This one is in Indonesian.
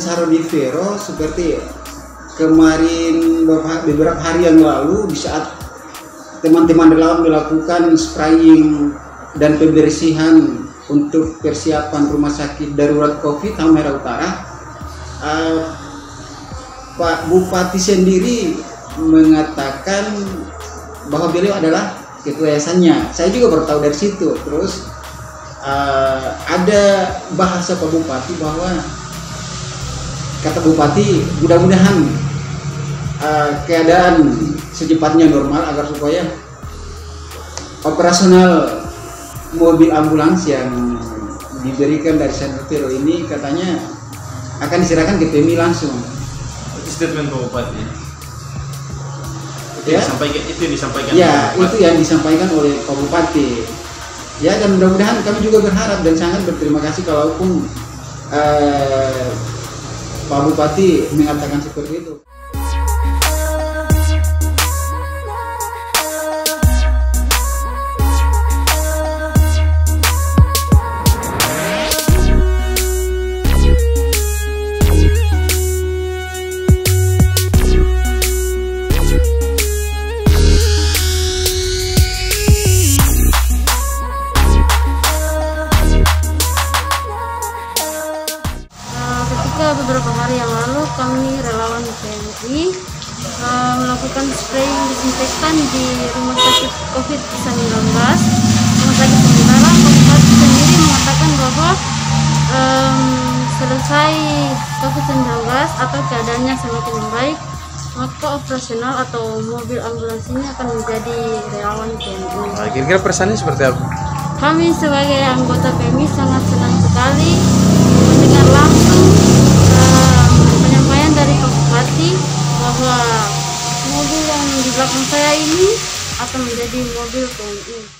Saronifero seperti kemarin beberapa, beberapa hari yang lalu di saat teman-teman relawan melakukan spraying dan pembersihan untuk persiapan rumah sakit darurat COVID Halmahera Utara, uh, Pak Bupati sendiri mengatakan bahwa beliau adalah ketua yayasannya. Saya juga baru tahu dari situ. Terus uh, ada bahasa Pak Bupati bahwa kata Bupati mudah-mudahan uh, keadaan secepatnya normal agar supaya operasional mobil ambulans yang diberikan dari Sanitero ini katanya akan diserahkan ke PMI langsung. Itu statement Pak Bupati. Itu Ya. disampaikan itu yang disampaikan Ya, itu yang disampaikan oleh Pak Bupati. Ya, dan mudah-mudahan kami juga berharap dan sangat berterima kasih kalaupun eh, Pak Bupati mengatakan seperti itu. Kami relawan PMI uh, melakukan spraying disinfektan di rumah sakit COVID-19 rumah sakit sementara Bupati sendiri mengatakan bahwa um, selesai COVID-19 atau keadaannya semakin membaik maka operasional atau mobil ambulans ini akan menjadi relawan PMI. Nah, kira-kira pesannya seperti apa? Kami sebagai anggota PMI sangat senang sekali Bupati bahwa mobil yang di belakang saya ini akan menjadi mobil PMI.